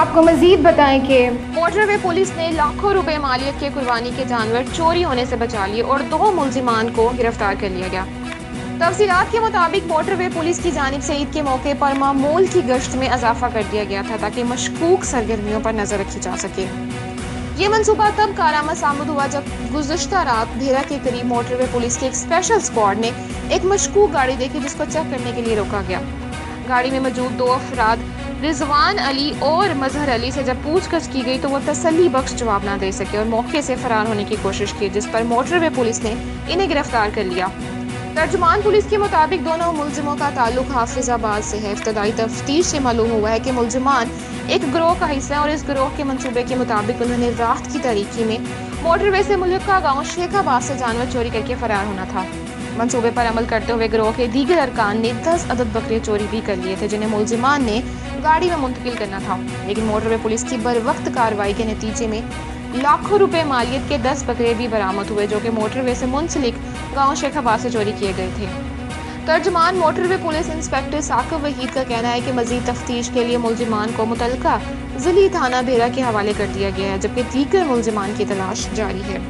आपको मजीद बताएँ कि मोटरवे पुलिस ने लाखों रुपए मालियत के कुर्बानी के जानवर चोरी होने से बचा लिए और दो मुलजिमान को गिरफ़्तार कर लिया गया। तफसीत के मुताबिक मोटरवे पुलिस की जानब से ईद के मौके पर मामूल की गश्त में इजाफा कर दिया गया था ताकि मशकूक सरगर्मियों पर नज़र रखी जा सके। ये मनसूबा तब कारामद सामुद हुआ जब गुजशत रात भेरा के करीब मोटरवे पुलिस के एक स्पेशल स्क्वाड ने एक मशकूक गाड़ी देखी जिसको चेक करने के लिए रोका गया। गाड़ी में मौजूद दो अफराद रिजवान अली और मजहर अली से जब पूछताछ की गई तो वो तसली बख्श जवाब ना दे सके और मौके से फरार होने की कोशिश की, जिस पर मोटरवे पुलिस ने इन्हें गिरफ़्तार कर लिया। तर्जुमान पुलिस के मुताबिक दोनों मुलजमों का ताल्लुक हाफिजाबाद से है। इब्तदाई तफ्तीश से मालूम हुआ है कि मुलजमान एक ग्रोह का हिस्सा है और इस ग्रोह के मनसूबे के मुताबिक उन्होंने रात की तारीखी में मोटरवे से मुल्क का गाँव शेखाबाद से जानवर चोरी करके फरार होना था। मनसूबे पर अमल करते हुए ग्रोह के दीगर अरकान ने दस अदद बकरे चोरी भी कर लिए थे, जिन्हें मुलजिमान ने गाड़ी में मुंतकिल करना था। लेकिन मोटरवे पुलिस की बर वक्त कार्रवाई के नतीजे में लाखों रुपए मालियत के दस बकरे भी बरामद हुए, जो कि मोटरवे से मुंसलिक गाँव शेखाबाद से चोरी किए गए थे। तर्जमान motorway police inspector Saqib Waheed का कहना है कि मजीद तफ्तीश के लिए मुलजिमान को मुतलका जिली थाना बेरा के हवाले कर दिया गया है, जबकि दीगर मुलजिमान की तलाश जारी है।